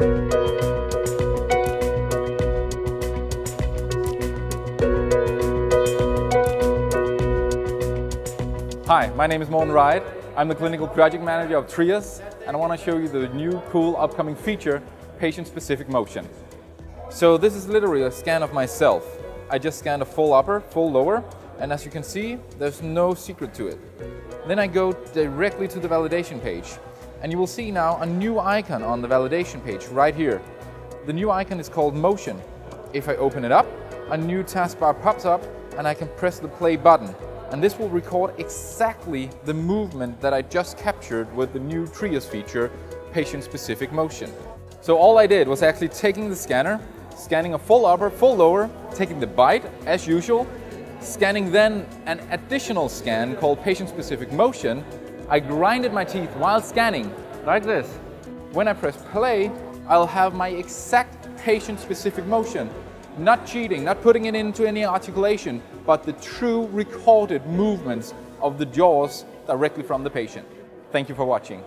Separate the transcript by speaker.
Speaker 1: Hi, my name is Morten Reid. I'm the Clinical Project Manager of TRIOS and I want to show you the new cool upcoming feature, Patient-Specific Motion. So this is literally a scan of myself. I just scanned a full upper, full lower, and as you can see, there's no secret to it. Then I go directly to the validation page, and you will see now a new icon on the validation page right here. The new icon is called Motion. If I open it up, a new taskbar pops up and I can press the play button and this will record exactly the movement that I just captured with the new TRIOS feature, patient-specific motion. So all I did was actually taking the scanner, scanning a full upper, full lower, taking the bite as usual, scanning then an additional scan called patient-specific motion. I grinded my teeth while scanning, like this. When I press play, I'll have my exact patient-specific motion not cheating, not putting it into any articulation, but the true recorded movements of the jaws directly from the patient. Thank you for watching.